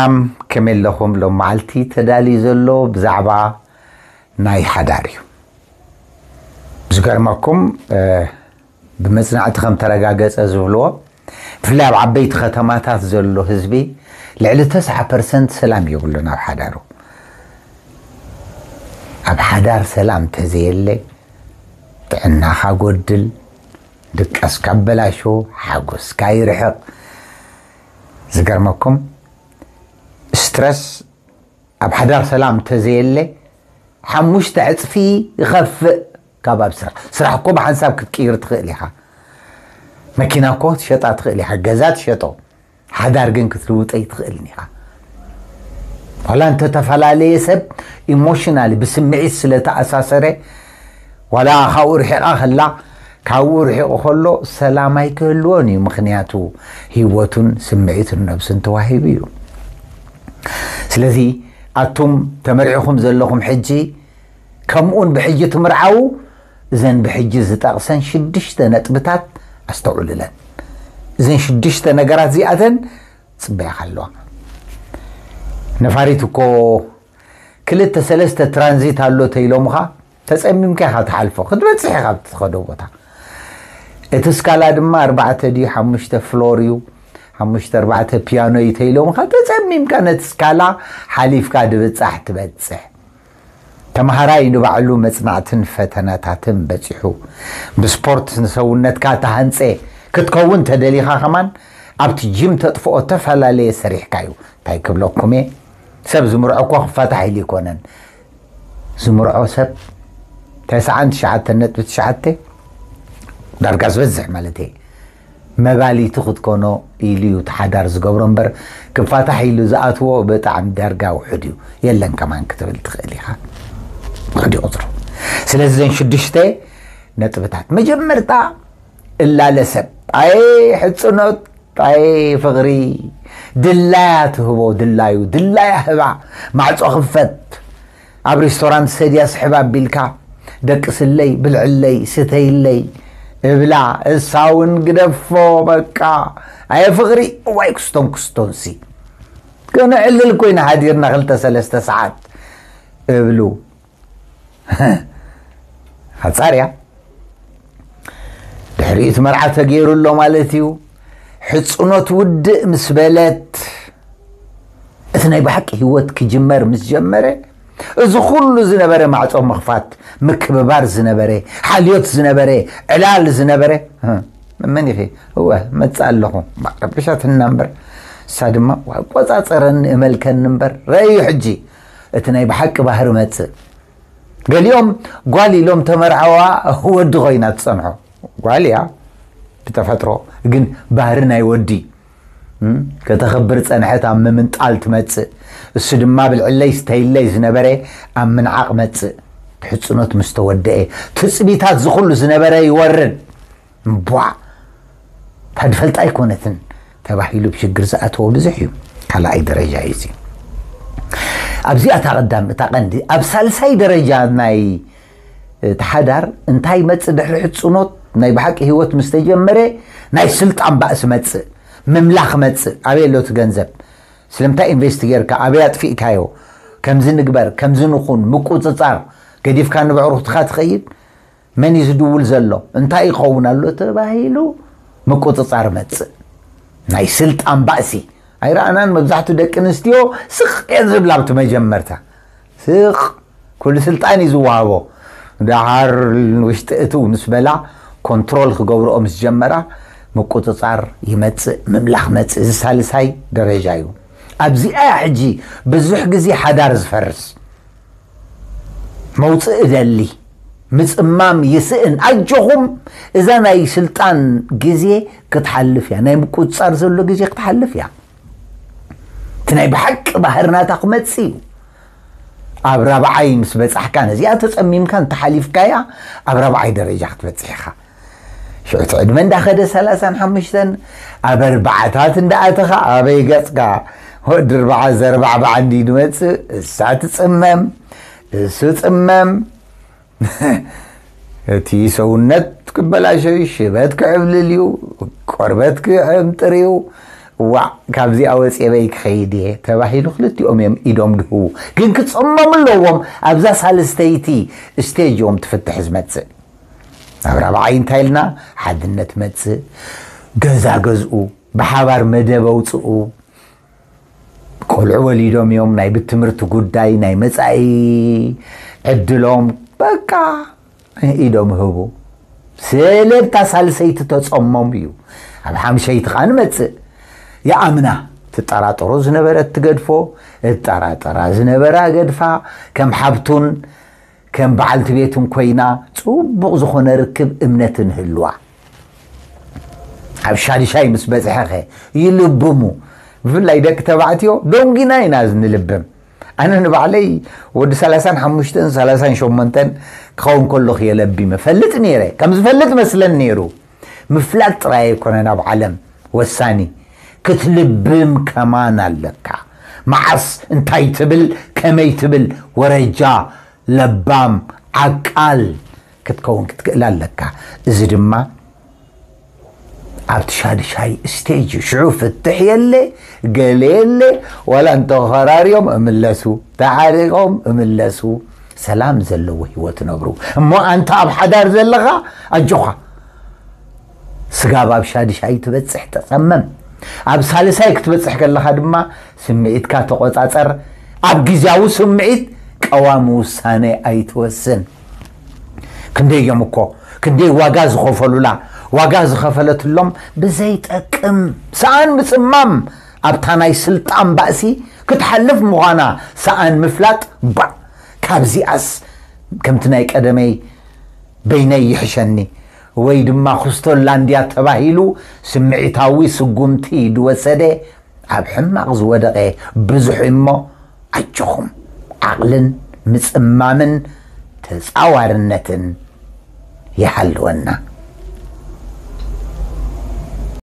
ኣም ከመይ ኣለኹም ሎም መዓልቲ ተዳልዩ ዘሎ ብዛዕባ ናይ ሓዳር እዩ ዝገርመኩም ብመፅናዕቲ ከም ተረጋገፀ ዝብልዎ ብፍላይ ኣብ ዓበይቲ ከተማታት ዘሎ ህዝቢ ልዕሊ ተስዓ ፐርሰንት ሰላም የብሉን ኣብ ሓዳሩ ኣብ ሓዳር ሰላም ተዘየለ ጥዕናኻ ጎድል ድቀስካ ኣበላሾ ሓጎስካ ይርሕቕ ዝገርመኩም ستريس اب حدار سلام تزيلي حموش تعطفي غف كباب سرح سرح كوب حنساب كتكير تخيلي ها مكينا كوت شطا تخيلي ها قزات شطو حدار جن كثلوت اي تخيلني ها ولا انت تفعل علي سب ايموشنالي بسمعي السلطة اساسري ولا خاور حرا خلا كاور حي خلو سلام اي كلوني مخنياتو هيوتن سمعيت نفس انتوا بيو ስለዚ ኣቱም ተመሪዕኹም ዘለኹም ሕጂ ከምኡን ብሕጂ ትምርዓው እዘን ብሕጂ ዝጠቕሰን ሽድሽተ ነጥብታት ኣስተውዕልለን እዘን ሽድሽተ ነገራት እዚኣተን ፅበያኻ ኣለዋ ነፋሪት እኮ ክልተ ሰለስተ ትራንዚት ኣሎ ተኢሎምኻ ተፀሚምከ ኢኻ ትሓልፎ ክትበፅሕ ኢኻ ብትኸዶ ቦታ እቲ ስካላ ድማ ኣርባዕተ ድዩ ሓሙሽተ ፍሎር እዩ ሓሙሽተ ኣርባዕተ ፒያኖ እዩ ተኢሎምካ ተፀሚምካ ነቲ ስካላ ሓሊፍካ ድብፃሕ ትበፅሕ ተምሃራይ ንባዕሉ መፅናዕትን ፈተናታትን በፂሑ ብስፖርት ንሰውነትካ ተሃንፀ ክትከውን ተደሊኻ ኸማን ኣብቲ ጅም ተጥፍኦ ተፈላለየ ሰሪሕካ እዩ እንታይ ክብለኩም እየ ሰብ ዝምርዖ እኮ ክፈታሕ ኢሉ ይኮነን ዝምርዖ ሰብ ጥ9 ዳርጋ ዝበዝሕ ማለት እየ مبالي تخد كونو إليو تحادار زقورن بر كفاتح إليو زقاتو بتعم دارقا وحديو يلن كمان كتبل تخيليها غدي أطرو سلزين شدشتي نتبتات مجمرتا إلا لسب أي حتسونوت أي فغري دلايات هو دلاي ودلاي هبا ما عدسو اخفت عبر ريستوران سيدي أصحبا بيلكا دكس اللي بالعلي اللي ستي اللي ابلع الساون قدف بكا اي فغري واي كستون كستونسي كنا عل الكوين حديرنا غلطة ثلاثة ساعات ابلو ها يا تحريت مرعة تغيرو اللو مالتيو حصونات ود مسبلات اثناي بحق هوت كجمر مسجمره እዚ ኩሉ ዝነበረ ማዕፆም መኽፋት ምክብባር ዝነበረ ሓልዮት ዝነበረ ዕላል ዝነበረ መን ይኸ እወ መፅእ ኣለኹ ረብሻትና እምበር እሳ ድማ ቆፃፀረኒ እመልከኒ እምበር ረአዩ ሕጂ እቲ ናይ ብሓቂ ባህሪ መፅእ ገሊኦም ጓል ኢሎም ተመርዓዋ ወዲ ኮይና ትፀንሖ ጓል እያ ብተፈጥሮ ግን ባህሪ ናይ ወዲ كتخبر صنحت ام من طال تمص السد ما بالعلي استهي لي زنبري ام من عقمت زخول مستودئ تصبيتات زخل زنبري يورد بوا تدفلت ايكونتن تبحيلو بشجر زاتو بزحيو على اي درجه يزي ابزي اتقدم تقندي ابسال ساي درجه ناي تحدر انتاي مصدح حصنوت ناي بحق هيوت مستجمره ناي سلطان باس مصدح مملخ متس عبيل لو تجنزب سلمتا انفستيجر كعبيات في كايو كم زين كبر كم زين خون مكو تصار كيف كان بعروه تخات خير من يزدول زلو انت اي خون الله تباهيلو مكو تصار متس ناي سلت ام باسي اي رانا مبزحت دك نستيو سخ ينزب لابت ما جمرتا سخ كل سلطان يزوابو دهار وشتئتو نسبلا كنترول خجور أمس جمره مقطصار يمتس مملخ متس زسالس هاي درجة يو أبزي أحجي بزوح جزي حدار زفرس موت إدلي مس أمام يسئن أجهم إذا ما يسلطان جزي كتحلف يا نايم كوتصار زلو جزي كتحلف يا تناي بحق بحرنا تقمتسي أبرا بعين سبت بس أحكان زيادة أمي يمكن تحلف كايا أبرا بعين درجة تبتسيخة شو تعد من داخل سلاسان حمشتن أبر بعثات دعتها أبي قصقا ودر بعز أربع بعندي نوت سات سمم سوت سمم تي سونت كبلا شوي شبات كعبل اليو قربت كعم تريو وا كابزي أوس يبي خيدي تواحي نخلت يوم يوم إدم دهو كن كتصمم اللوم أبزاس هالستيتي استيجوم تفتح زمتسك أغرب عين تايلنا حد النت متس جزا جزؤ بحوار مدب وتسؤ كل عوالي دوم يوم ناي بتمر تقداي ناي مسعي عدلهم بكا إيدهم هبو سلب تسال سيت توس أمم بيو أبحام شيت خان متس يا أمنا تتارات روز نبرة تقدفو تتارات راز نبرة قدفا كم حبتون ከም በዓልቲ ቤትን ኮይና ፅቡቕ ዝኾነ ርክብ እምነት ንህልዋ ኣብ ሻድሻይ ምስ በፅሐ ኸ ይልብሙ ብፍላይ ደቂ ተባዕትዮ ዶንጊና ኢና ንልብም ኣነ ንባዕለይ ወዲ 35 38 ክኸውን ከለኹ የለቢመ ፈልጥ ነይረ ከም ዝፈልጥ መስለን ነይሩ ምፍላጥ ጥራይ ኣይኮነ ናብ ዓለም ወሳኒ ክትልብም ከማን ኣለካ መዓስ እንታይ ትብል ከመይ ትብል ወረጃ لبام عقال كتكون كتقلال لك ازي ما ارتشاد شاي استيج شوف التحية اللي قليل اللي ولا انتو غرار يوم املسو تعاريهم املسو سلام زلو هي وتنبرو ما انت اب حدار زلغا اجوخا سقاب اب شادي شاي تبتسح تصمم اب سالسايك تبتسح قال لها دما سميت كاتو قطاطر اب جيزاو سميت ቀዋሚ ውሳነ ኣይትወስን ክንደይ እዮም እኮ ክንደይ ዋጋ ዝኸፈሉላ ዋጋ ዝኸፈለትሎም ብዘይጠቅም ሰኣን ምፅማም ኣብታ ናይ ስልጣን ባእሲ ክትሓልፍ ምዃና ሰኣን ምፍላጥ ባዕ ካብዚኣስ ከምቲ ናይ ቀደመይ በይነይ ይሕሸኒ ወይ ድማ ክስቶላንድያ ተባሂሉ ስምዒታዊ ስጉምቲ ድወሰደ ኣብ ሕማቕ ዝወደቐ ብዙሕ እሞ ዓጀኹም ዓቕልን مسمامن مامن تسعوارنتن يحلونا